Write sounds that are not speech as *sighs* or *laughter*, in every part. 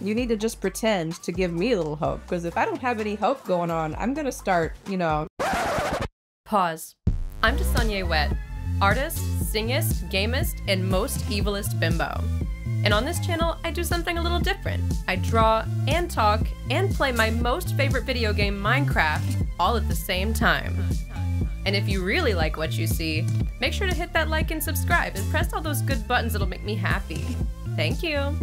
You need to just pretend to give me a little hope, because if I don't have any hope going on, I'm gonna start, you know. Pause. I'm Dasanye Wet, artist, singist, gamist, and most evilest bimbo. And on this channel, I do something a little different. I draw and talk and play my most favorite video game, Minecraft, all at the same time. And if you really like what you see, make sure to hit that like and subscribe and press all those good buttons that'll make me happy. Thank you.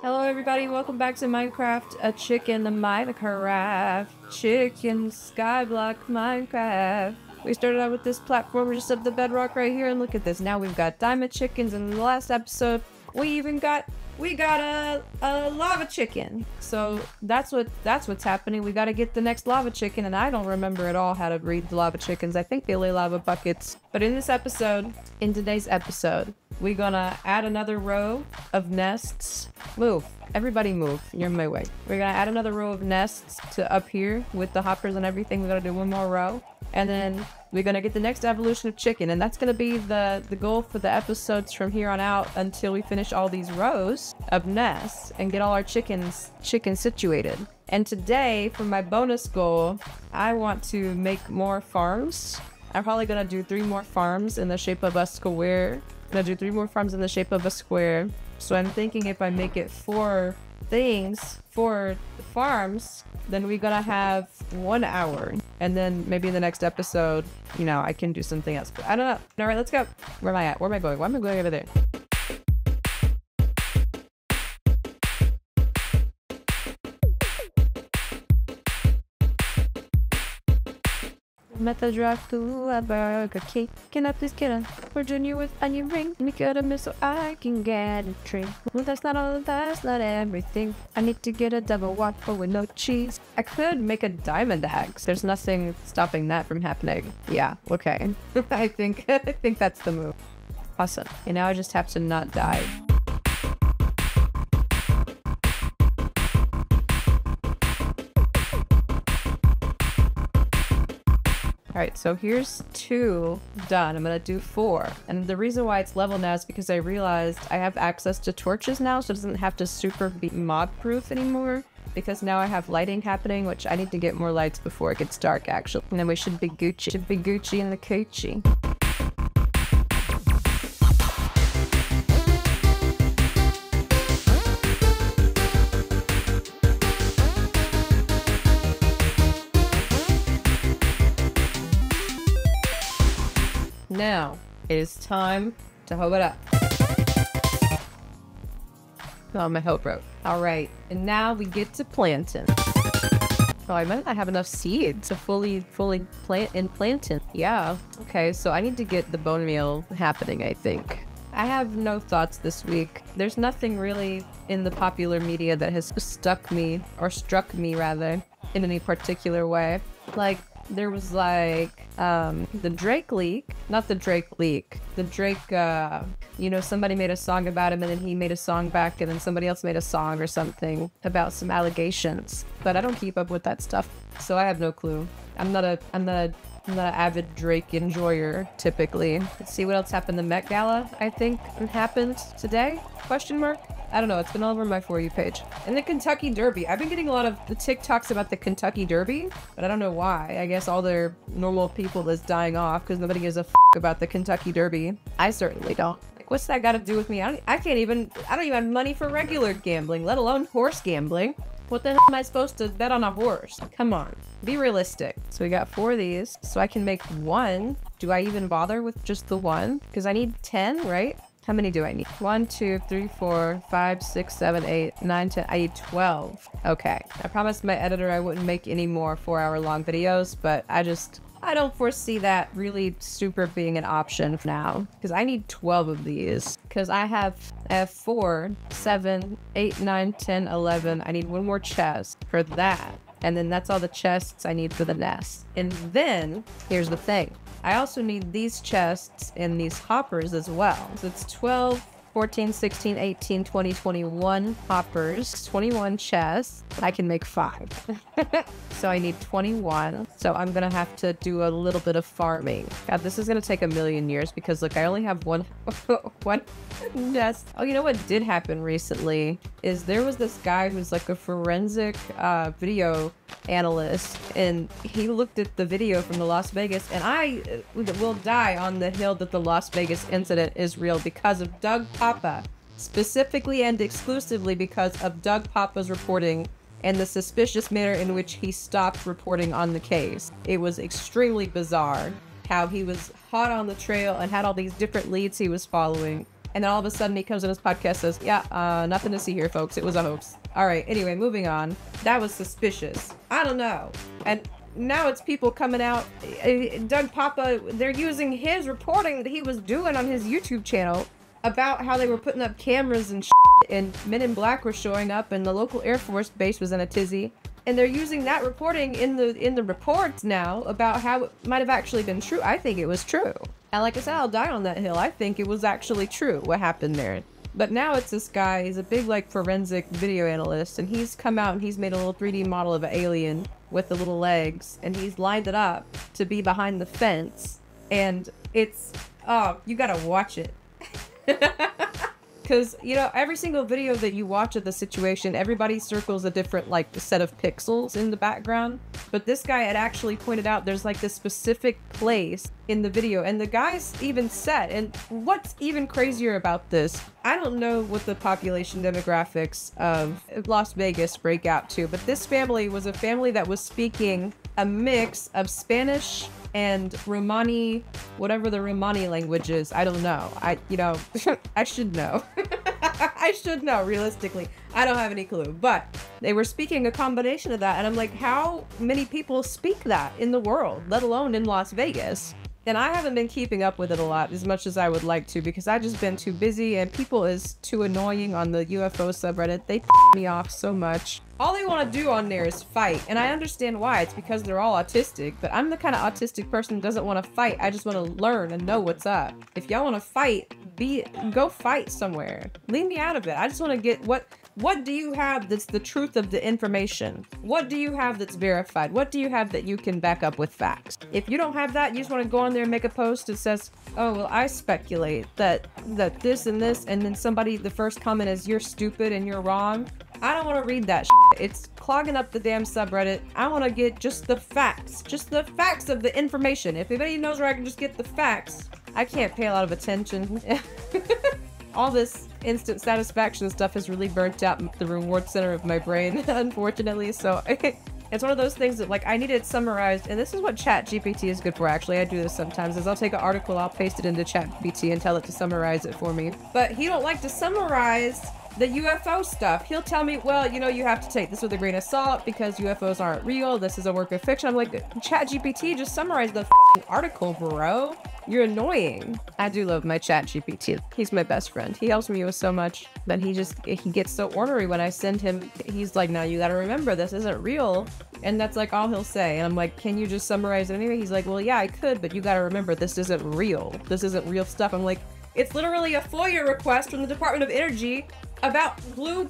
Hello everybody, welcome back to Minecraft, a chicken the Minecraft, chicken skyblock Minecraft. We started out with this platform just up the bedrock right here, and look at this. Now we've got diamond chickens, and in the last episode, we even got we got a, a lava chicken. So that's what that's what's happening. We got to get the next lava chicken, and I don't remember at all how to read the lava chickens. I think they lay lava buckets. But in this episode, in today's episode, we're gonna add another row of nests. Move. Everybody move. You're in my way. We're gonna add another row of nests to up here with the hoppers and everything. We're gonna do one more row. And then we're gonna get the next evolution of chicken. And that's gonna be the, the goal for the episodes from here on out until we finish all these rows of nests and get all our chickens chickens situated. And today, for my bonus goal, I want to make more farms. I'm probably gonna do three more farms in the shape of a square I'm gonna do three more farms in the shape of a square. So I'm thinking if I make it four things, four farms, then we're gonna have one hour. And then maybe in the next episode, you know, I can do something else. But I don't know. All right, let's go. Where am I at? Where am I going? Why am I going over there? Met drive to burger cake. Can I please get a Virginia with onion ring? Me get a miss so I can get a drink. Well, that's not all, that's not everything. I need to get a double waffle with no cheese. I could make a diamond axe. There's nothing stopping that from happening. Yeah, okay. *laughs* I think *laughs* I think that's the move. Awesome. And now I just have to not die. Alright, so here's two done. I'm gonna do four. And the reason why it's level now is because I realized I have access to torches now, so it doesn't have to super be mob-proof anymore. Because now I have lighting happening, which I need to get more lights before it gets dark, actually. And then we should be Gucci. Should be Gucci in the coochie. It is time to hoe it up. Oh, my hoe broke. Alright, and now we get to planting. Oh, I might not have enough seed to fully, fully plant and planting. Yeah, okay, so I need to get the bone meal happening, I think. I have no thoughts this week. There's nothing really in the popular media that has stuck me, or struck me rather, in any particular way. Like, there was like um, the Drake leak, not the Drake leak, the Drake, uh, you know, somebody made a song about him and then he made a song back and then somebody else made a song or something about some allegations. But I don't keep up with that stuff, so I have no clue. I'm not a, I'm not a I'm not an avid Drake enjoyer, typically. Let's see what else happened. The Met Gala, I think, happened today? Question mark? I don't know. It's been all over my For You page. And the Kentucky Derby. I've been getting a lot of the TikToks about the Kentucky Derby, but I don't know why. I guess all their normal people is dying off because nobody gives a f about the Kentucky Derby. I certainly don't. Like, what's that got to do with me? I, don't, I can't even, I don't even have money for regular gambling, let alone horse gambling. What the hell am I supposed to bet on a horse? Come on, be realistic. So we got four of these, so I can make one. Do I even bother with just the one? Because I need 10, right? How many do I need? One, two, three, four, five, six, seven, eight, nine, ten. I need 12. Okay. I promised my editor I wouldn't make any more four hour long videos, but I just, I don't foresee that really super being an option now because I need 12 of these because I have, I have four, seven, eight, nine, 10, 11. I need one more chest for that. And then that's all the chests I need for the nest. And then here's the thing. I also need these chests and these hoppers as well. So it's 12 14, 16, 18, 20, 21 hoppers, 21 chests. I can make five. *laughs* so I need 21. So I'm going to have to do a little bit of farming. God, this is going to take a million years because look, I only have one, *laughs* one nest. Oh, you know what did happen recently is there was this guy who's like a forensic uh, video analyst and he looked at the video from the Las Vegas and I uh, will die on the hill that the Las Vegas incident is real because of Doug Papa. Specifically and exclusively because of Doug Papa's reporting and the suspicious manner in which he stopped reporting on the case. It was extremely bizarre how he was hot on the trail and had all these different leads he was following. And then all of a sudden he comes on his podcast says, Yeah, uh, nothing to see here, folks. It was a hoax. All right, anyway, moving on. That was suspicious. I don't know. And now it's people coming out. Uh, Doug Papa, they're using his reporting that he was doing on his YouTube channel about how they were putting up cameras and shit, and men in black were showing up and the local air force base was in a tizzy. And they're using that reporting in the in the reports now about how it might have actually been true. I think it was true. And like i said i'll die on that hill. I think it was actually true what happened there. But now it's this guy he's a big like forensic video analyst and he's come out and he's made a little 3d model of an alien with the little legs and he's lined it up to be behind the fence. And it's oh you gotta watch it *laughs* because you know every single video that you watch of the situation everybody circles a different like set of pixels in the background. But this guy had actually pointed out there's like this specific place in the video. And the guys even said and what's even crazier about this i don't know what the population demographics of las vegas break out to but this family was a family that was speaking a mix of spanish and Romani, whatever the Romani language is. I don't know. I, you know, *laughs* I should know. *laughs* I should know, realistically. I don't have any clue. But they were speaking a combination of that. And I'm like, how many people speak that in the world, let alone in Las Vegas? And I haven't been keeping up with it a lot as much as I would like to because I've just been too busy and people is too annoying on the UFO subreddit. They me off so much. All they want to do on there is fight, and I understand why. It's because they're all autistic, but I'm the kind of autistic person who doesn't want to fight. I just want to learn and know what's up. If y'all want to fight, be go fight somewhere. Leave me out of it. I just want to get what what do you have that's the truth of the information? What do you have that's verified? What do you have that you can back up with facts? If you don't have that, you just want to go on there and make a post that says, "Oh, well, I speculate that that this and this," and then somebody the first comment is, "You're stupid and you're wrong." I don't want to read that shit. It's clogging up the damn subreddit. I want to get just the facts. Just the facts of the information. If anybody knows where I can just get the facts, I can't pay a lot of attention. *laughs* All this instant satisfaction stuff has really burnt out the reward center of my brain, *laughs* unfortunately. So *laughs* it's one of those things that like I need it summarized, and this is what Chat GPT is good for. Actually, I do this sometimes. Is I'll take an article, I'll paste it into Chat GPT, and tell it to summarize it for me. But he don't like to summarize the UFO stuff. He'll tell me, well, you know, you have to take this with a grain of salt because UFOs aren't real. This is a work of fiction. I'm like, Chat GPT just summarized the article, bro. You're annoying. I do love my Chat GPT. He's my best friend. He helps me with so much, but he just he gets so ornery when I send him. He's like, "Now you got to remember this isn't real," and that's like all he'll say. And I'm like, "Can you just summarize it anyway?" He's like, "Well, yeah, I could, but you got to remember this isn't real. This isn't real stuff." I'm like, "It's literally a FOIA request from the Department of Energy about blue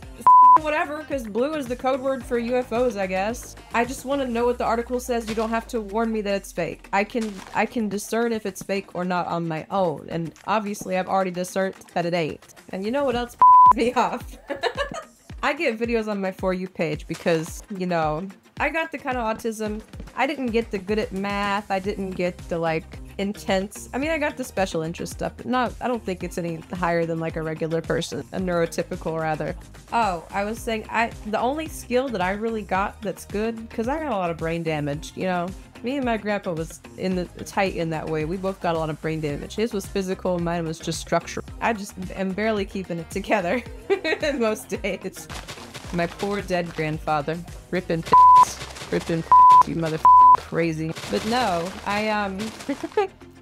whatever, because blue is the code word for UFOs, I guess. I just want to know what the article says. You don't have to warn me that it's fake. I can I can discern if it's fake or not on my own, and obviously I've already discerned that it ain't. And you know what else *laughs* me off? *laughs* I get videos on my For You page because, you know, I got the kind of autism. I didn't get the good at math. I didn't get the like intense. I mean, I got the special interest stuff, but not, I don't think it's any higher than like a regular person, a neurotypical rather. Oh, I was saying, I, the only skill that I really got that's good, because I got a lot of brain damage, you know, me and my grandpa was in the tight in that way. We both got a lot of brain damage. His was physical, mine was just structural. I just am barely keeping it together *laughs* most days. My poor dead grandfather. Ripping *laughs* ripping *laughs* you mother crazy. But no, I um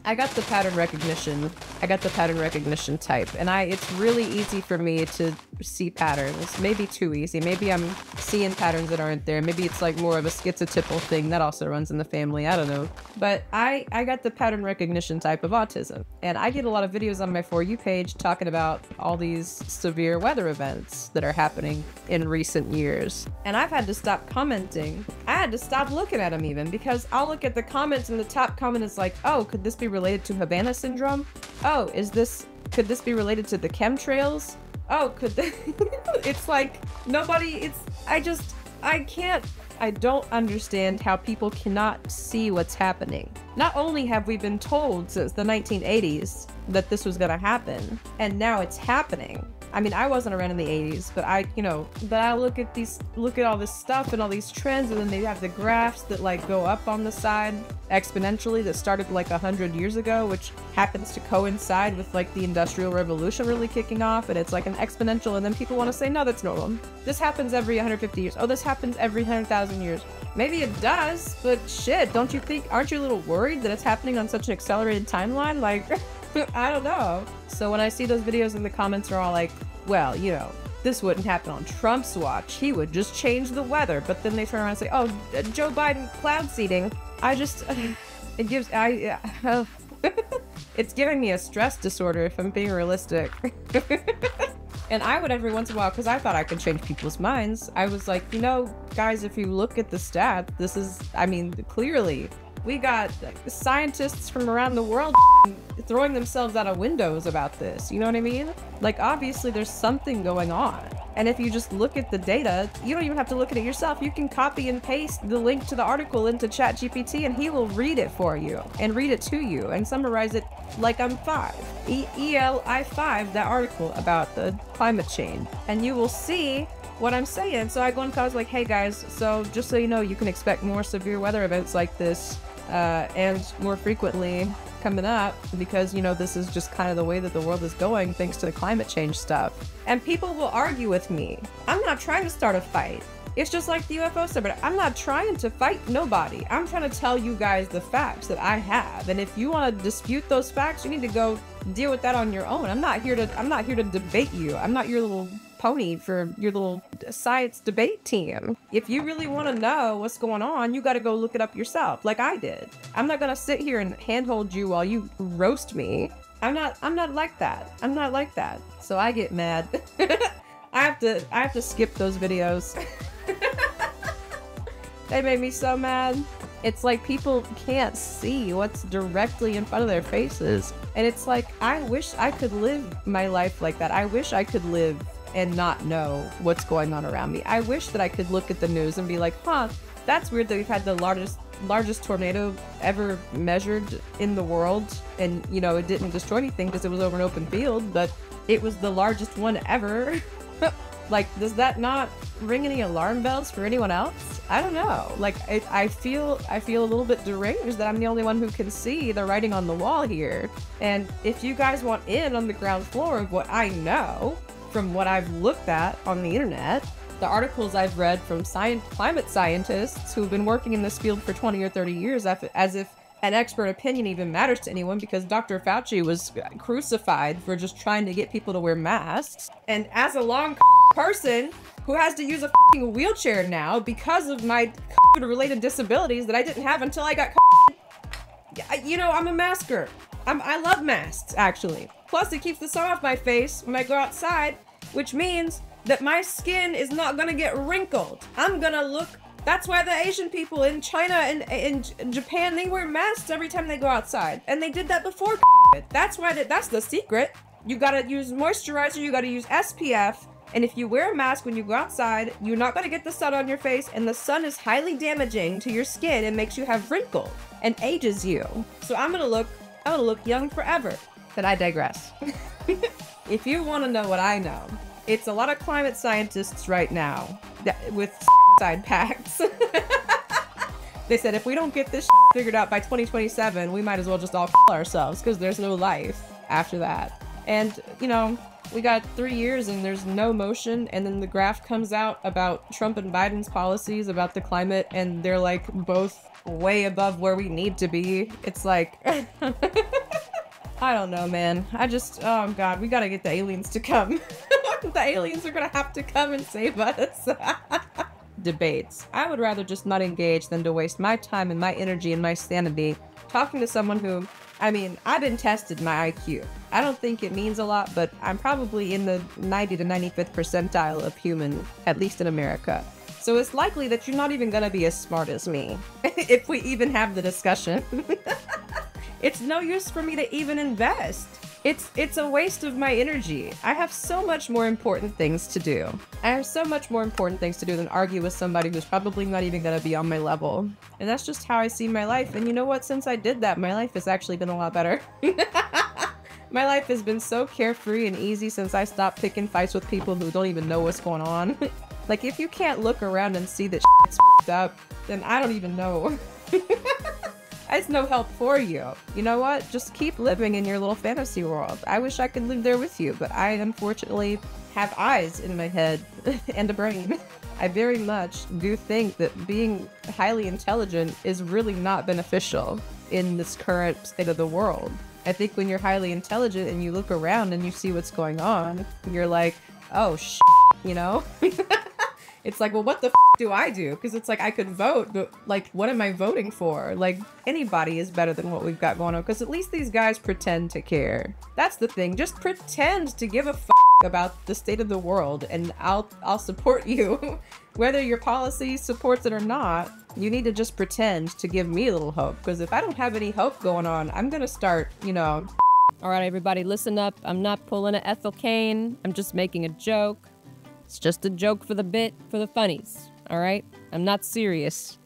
I got the pattern recognition. I got the pattern recognition type, and I it's really easy for me to see patterns. Maybe too easy. Maybe I'm seeing patterns that aren't there. Maybe it's like more of a schizotypal thing that also runs in the family. I don't know. But I I got the pattern recognition type of autism, and I get a lot of videos on my for you page talking about all these severe weather events that are happening in recent years. And I've had to stop commenting. I had to stop looking at them even because I'll look at the comments and the top comment is like, "Oh, could this be related to Havana syndrome? Oh, is this could this be related to the chemtrails? Oh, could this *laughs* It's like nobody it's I just I can't I don't understand how people cannot see what's happening. Not only have we been told since the 1980s that this was going to happen, and now it's happening, I mean, I wasn't around in the 80s, but I, you know, but I look at these, look at all this stuff and all these trends, and then they have the graphs that like go up on the side exponentially that started like a hundred years ago, which happens to coincide with like the Industrial Revolution really kicking off, and it's like an exponential, and then people want to say, no, that's normal. This happens every 150 years. Oh, this happens every 100,000 years. Maybe it does, but shit, don't you think, aren't you a little worried that it's happening on such an accelerated timeline? Like, *laughs* *laughs* I don't know. So when I see those videos in the comments are all like, well, you know, this wouldn't happen on Trump's watch. He would just change the weather. But then they turn around and say, oh, Joe Biden cloud seeding. I just, *laughs* it gives, I, uh, *laughs* it's giving me a stress disorder if I'm being realistic. and I would every once in a while, because I thought I could change people's minds, I was like, you know, guys, if you look at the stat, this is, I mean, clearly we got scientists from around the world throwing themselves out of windows about this. You know what I mean? Like, obviously, there's something going on. And if you just look at the data, you don't even have to look at it yourself. You can copy and paste the link to the article into ChatGPT and he will read it for you and read it to you and summarize it like I'm five. E L I 5, that article about the climate change. And you will see what I'm saying. So I go and I was like, hey guys, so just so you know, you can expect more severe weather events like this uh, and more frequently coming up because you know this is just kind of the way that the world is going thanks to the climate change stuff. And people will argue with me. I'm not trying to start a fight. It's just like the ufo but i'm not trying to fight nobody. I'm trying to tell you guys the facts that i have. And if you want to dispute those facts you need to go deal with that on your own. I'm not here to i'm not here to debate you. I'm not your little pony for your little science debate team. If you really want to know what's going on, you got to go look it up yourself, like I did. I'm not gonna sit here and handhold you while you roast me. I'm not. I'm not like that. I'm not like that. So I get mad. *laughs* I have to. I have to skip those videos. *laughs* they made me so mad. It's like people can't see what's directly in front of their faces. And it's like, I wish I could live my life like that. I wish I could live and not know what's going on around me. I wish that I could look at the news and be like, huh, that's weird that we've had the largest largest tornado ever measured in the world. And you know it didn't destroy anything because it was over an open field but it was the largest one ever. *laughs* Like does that not ring any alarm bells for anyone else? I don't know. Like I, I feel i feel a little bit deranged that i'm the only one who can see the writing on the wall here. And if you guys want in on the ground floor of what i know from what I've looked at on the internet, the articles I've read from science, climate scientists who've been working in this field for 20 or 30 years, as if an expert opinion even matters to anyone because Dr. Fauci was crucified for just trying to get people to wear masks. And as a long *laughs* person who has to use a wheelchair now because of my *laughs* related disabilities that I didn't have until I got *laughs* you know, I'm a masker. I'm, I love masks, actually. Plus, it keeps the sun off my face when I go outside, which means that my skin is not gonna get wrinkled. I'm gonna look. That's why the Asian people in China and in Japan they wear masks every time they go outside, and they did that before. That's why. That's the secret. You gotta use moisturizer. You gotta use SPF. And if you wear a mask when you go outside, you're not gonna get the sun on your face, and the sun is highly damaging to your skin and makes you have wrinkles and ages you. So I'm gonna look. I'm gonna look young forever. But I digress. *laughs* if you want to know what I know, it's a lot of climate scientists right now that, with *laughs* side packs. *laughs* they said if we don't get this figured out by 2027, we might as well just all ourselves because there's no life after that. And, you know, we got three years and there's no motion, and then the graph comes out about Trump and Biden's policies about the climate, and they're like both way above where we need to be. It's like. I don't know, man. I just, oh god, we gotta get the aliens to come. *laughs* the aliens are gonna have to come and save us. *laughs* Debates. I would rather just not engage than to waste my time and my energy and my sanity talking to someone who, I mean, I've been tested my IQ. I don't think it means a lot, but I'm probably in the 90 to 95th percentile of human, at least in America. So it's likely that you're not even gonna be as smart as me, *laughs* if we even have the discussion. It's no use for me to even invest. It's it's a waste of my energy. I have so much more important things to do. I have so much more important things to do than argue with somebody who's probably not even gonna be on my level. And that's just how I see my life. And you know what? Since I did that, my life has actually been a lot better. *laughs* my life has been so carefree and easy since I stopped picking fights with people who don't even know what's going on. *laughs* like if you can't look around and see that *laughs* shit's up, then I don't even know. It's no help for you. You know what? Just keep living in your little fantasy world. I wish I could live there with you, but I unfortunately have eyes in my head *laughs* and a brain. I very much do think that being highly intelligent is really not beneficial in this current state of the world. I think when you're highly intelligent and you look around and you see what's going on, you're like, oh, sh, you know? *laughs* it's like, well, what the do I do? Because it's like I could vote, but like, what am I voting for? Like, anybody is better than what we've got going on. Because at least these guys pretend to care. That's the thing. Just pretend to give a about the state of the world, and I'll I'll support you, *laughs* whether your policy supports it or not. You need to just pretend to give me a little hope. Because if I don't have any hope going on, I'm gonna start, you know. All right, everybody, listen up. I'm not pulling an Ethel Cain. I'm just making a joke. It's just a joke for the bit, for the funnies. All right? I'm not serious.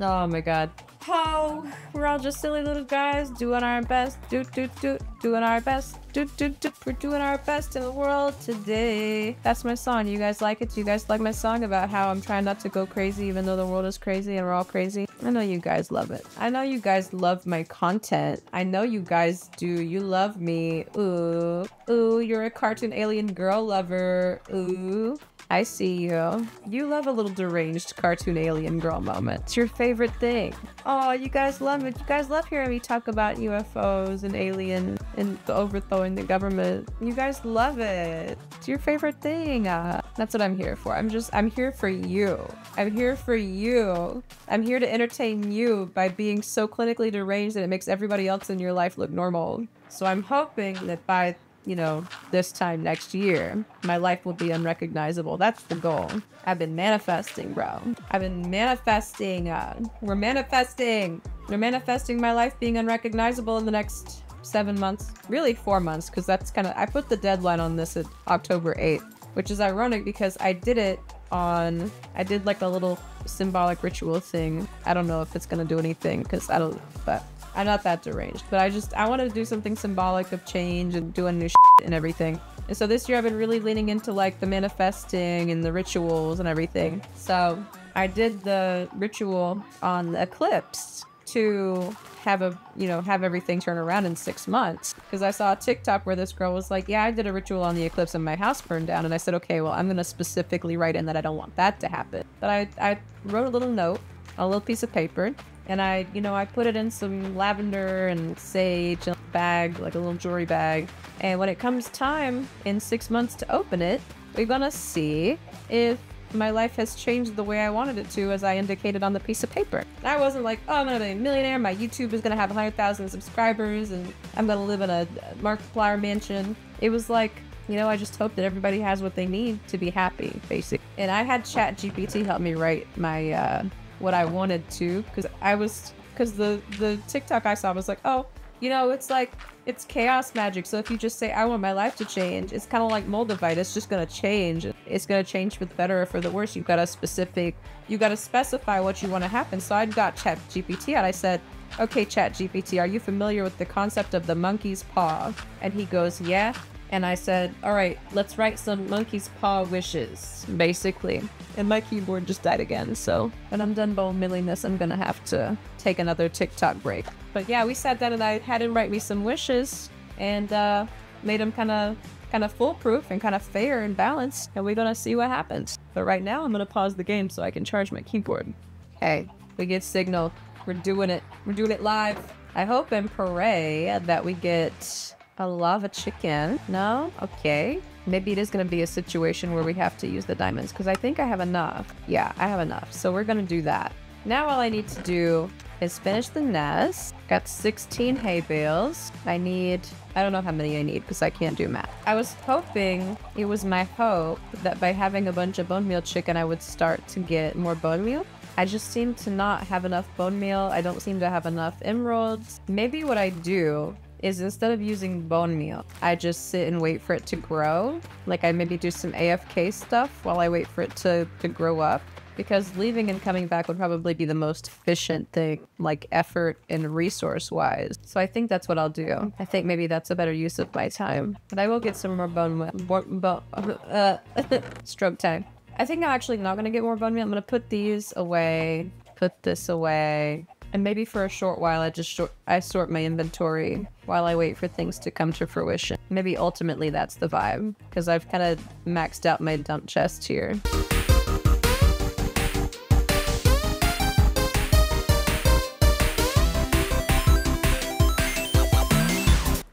Oh my god. Oh, we're all just silly little guys doing our best. Do, do, do, doing our best. Do, do, do. We're doing our best in the world today. That's my song. You guys like it? Do you guys like my song about how I'm trying not to go crazy even though the world is crazy and we're all crazy? I know you guys love it. I know you guys love my content. I know you guys do. You love me. Ooh. Ooh, you're a cartoon alien girl lover. Ooh. I see you. You love a little deranged cartoon alien girl moment. It's your favorite thing. Oh, you guys love it. You guys love hearing me talk about UFOs and alien and the overthrowing the government. You guys love it. It's your favorite thing. Uh, that's what I'm here for. I'm just, I'm here for you. I'm here for you. I'm here to entertain you by being so clinically deranged that it makes everybody else in your life look normal. So I'm hoping that by you know, this time next year, my life will be unrecognizable. That's the goal. I've been manifesting, bro. I've been manifesting. Uh, we're manifesting. We're manifesting my life being unrecognizable in the next seven months. Really, four months, because that's kind of. I put the deadline on this at October 8th, which is ironic because I did it on. I did like a little symbolic ritual thing. I don't know if it's gonna do anything because I don't. But I'm not that deranged, but I just I wanted to do something symbolic of change and doing new and everything. And so this year I've been really leaning into like the manifesting and the rituals and everything. So I did the ritual on the eclipse to have a you know have everything turn around in six months. Because i saw a tiktok where this girl was like yeah i did a ritual on the eclipse and my house burned down. And i said okay well i'm gonna specifically write in that i don't want that to happen. But i i wrote a little note a little piece of paper and I, you know, I put it in some lavender and sage bag, like a little jewelry bag. And when it comes time in six months to open it, we're gonna see if my life has changed the way I wanted it to, as I indicated on the piece of paper. I wasn't like, oh, I'm gonna be a millionaire, my YouTube is gonna have 100,000 subscribers, and I'm gonna live in a Markiplier mansion. It was like, you know, I just hope that everybody has what they need to be happy, basically. And I had Chat GPT help me write my uh, what I wanted to because I was because the the TikTok I saw was like, oh, you know, it's like it's chaos magic. So if you just say I want my life to change, it's kind of like Moldavite. It's just gonna change. It's gonna change for the better or for the worse. You've got a specific, you got to specify what you want to happen. So I got Chat GPT and I said, okay, Chat GPT, are you familiar with the concept of the monkey's paw? And he goes, yeah. And I said, all right, let's write some monkey's paw wishes, basically. And my keyboard just died again, so when I'm done bone milling this, I'm gonna have to take another TikTok break. But yeah, we sat down and I had him write me some wishes, and uh, made him kind of kind of foolproof and kind of fair and balanced, and we're gonna see what happens. But right now, I'm gonna pause the game so I can charge my keyboard. Okay, we get signal. We're doing it. We're doing it live. I hope and pray that we get a lava chicken. No? Okay. Maybe it is going to be a situation where we have to use the diamonds because I think I have enough. Yeah, I have enough. So we're going to do that. Now all I need to do is finish the nest. Got 16 hay bales. I need, I don't know how many I need because I can't do math. I was hoping, it was my hope that by having a bunch of bone meal chicken, I would start to get more bone meal. I just seem to not have enough bone meal. I don't seem to have enough emeralds. Maybe what I do is instead of using bone meal, I just sit and wait for it to grow. Like I maybe do some AFK stuff while I wait for it to, to grow up. Because leaving and coming back would probably be the most efficient thing, like effort and resource wise. So I think that's what I'll do. I think maybe that's a better use of my time. But I will get some more bone meal. Bone, uh, *laughs* stroke time. I think I'm actually not to get more bone meal. I'm to put these away, put this away, and maybe for a short while I just short I sort my inventory while I wait for things to come to fruition. Maybe ultimately that's the vibe because I've kind of maxed out my dump chest here.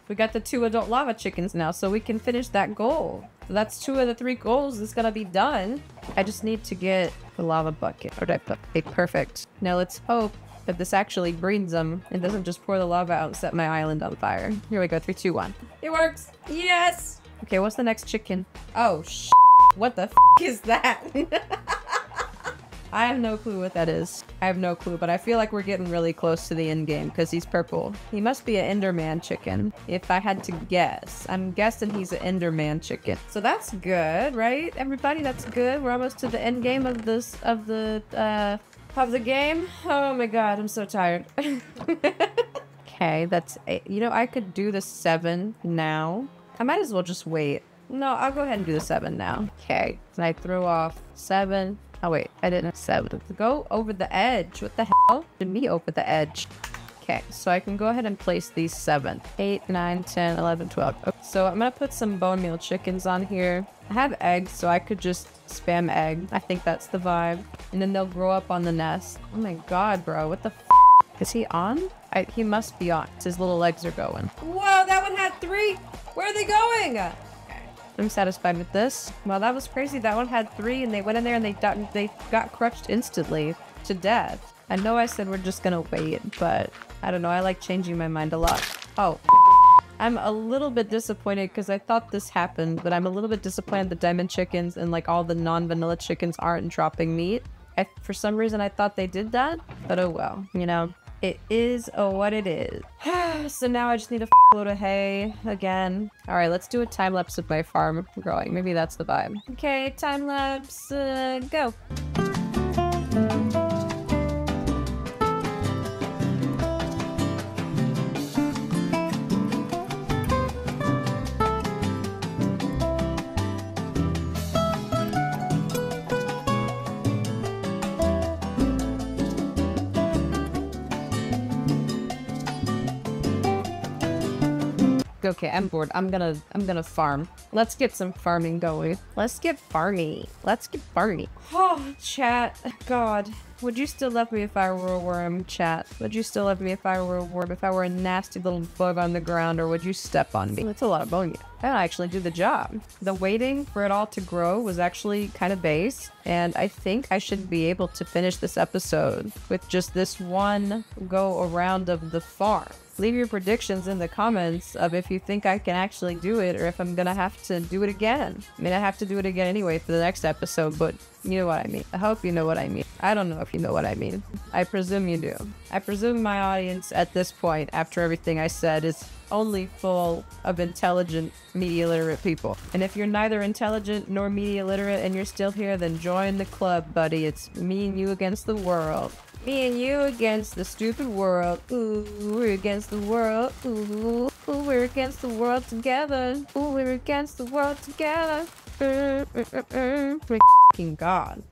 We got the two adult lava chickens now, so we can finish that goal. That's two of the three goals that's gonna be done. I just need to get the lava bucket. Okay, perfect. Now let's hope that this actually breeds them and doesn't just pour the lava out and set my island on fire. Here we go, three, two, one. It works! Yes! Okay, what's the next chicken? Oh, sh What the is that? *laughs* I have no clue what that is. I have no clue, but I feel like we're getting really close to the end game because he's purple. He must be an Enderman chicken, if I had to guess. I'm guessing he's an Enderman chicken. So that's good, right? Everybody, that's good. We're almost to the end game of this, of the, uh, of the game. Oh my god, I'm so tired. *laughs* okay, that's eight. You know, I could do the seven now. I might as well just wait. No, I'll go ahead and do the seven now. Okay, and I throw off seven, Oh wait, I didn't seven. Go over the edge. What the hell? Did me over the edge? Okay, so I can go ahead and place these seven. Eight, nine, 10, 11, 12. Okay, so I'm gonna put some bone meal chickens on here. I have eggs, so I could just spam egg. I think that's the vibe. And then they'll grow up on the nest. Oh my god, bro. What the Is he on? I, he must be on. His little legs are going. Whoa, that one had three. Where are they going? I'm satisfied with this. Well, that was crazy. That one had three, and they went in there and they got, they got crushed instantly to death. I know I said we're just gonna wait, but I don't know. I like changing my mind a lot. Oh. I'm a little bit disappointed because I thought this happened, but I'm a little bit disappointed the diamond chickens and like all the non-vanilla chickens aren't dropping meat. I, for some reason I thought they did that, but oh well, you know. It is what it is. *sighs* so now I just need a load of hay again. All right, let's do a time lapse of my farm growing. Maybe that's the vibe. Okay, time lapse, uh, go. Okay, I'm bored. I'm gonna I'm gonna farm. Let's get some farming going. Let's get farmy. Let's get farmy. *sighs* Oh, chat. God. Would you still love me if I were a worm, chat? Would you still love me if I were a worm? If I were a nasty little bug on the ground, or would you step on me? That's a lot of bone. I don't actually do the job. The waiting for it all to grow was actually kind of base, and I think I should be able to finish this episode with just this one go around of the farm leave your predictions in the comments of if you think I can actually do it or if I'm gonna have to do it again. I mean, I have to do it again anyway for the next episode, but you know what I mean. I hope you know what I mean. I don't know if you know what I mean. I presume you do. I presume my audience at this point, after everything I said, is only full of intelligent, media literate people. And if you're neither intelligent nor media literate and you're still here, then join the club, buddy. It's me and you against the world. Me and you against the stupid world. Ooh, we're against the world. Ooh, ooh we're against the world together. Ooh, we're against the world together. Freaking God.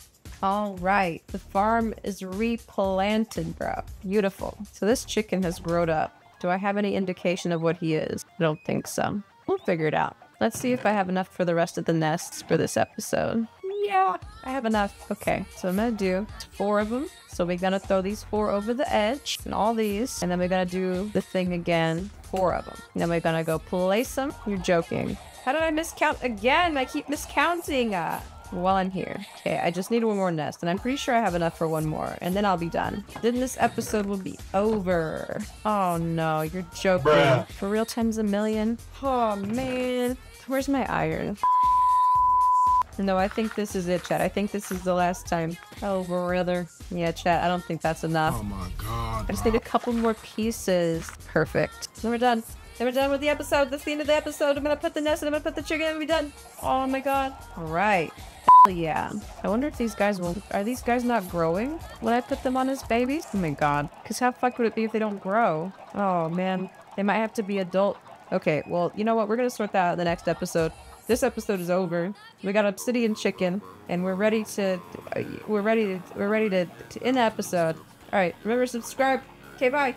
All right, the farm is replanted, bro. Beautiful. So this chicken has grown up. Do I have any indication of what he is? I don't think so. We'll figure it out. Let's see if I have enough for the rest of the nests for this episode. Yeah, I have enough. Okay, so I'm gonna do four of them. So we're gonna throw these four over the edge and all these, and then we're gonna do the thing again, four of them. And then we're gonna go place them. You're joking. How did I miscount again? I keep miscounting. Uh, while I'm here. Okay, I just need one more nest, and I'm pretty sure I have enough for one more, and then I'll be done. Then this episode will be over. Oh no, you're joking. Bruh. For real, tens a million? Oh man. Where's my iron? No, I think this is it, Chat. I think this is the last time. Oh, brother. Yeah, Chat, I don't think that's enough. Oh my god. I just need a couple more pieces. Perfect. Then we're done. Then we're done with the episode. That's the end of the episode. I'm gonna put the nest and I'm gonna put the chicken and we're done. Oh my god. Alright. Hell yeah. I wonder if these guys will... Are these guys not growing when I put them on as babies? Oh my god. Because how fucked would it be if they don't grow? Oh man. They might have to be adult. Okay, well, you know what? We're gonna sort that out in the next episode. This episode is over. We got obsidian chicken, and we're ready to... We're ready to... We're ready to, to end the episode. Alright, remember subscribe. Okay, bye.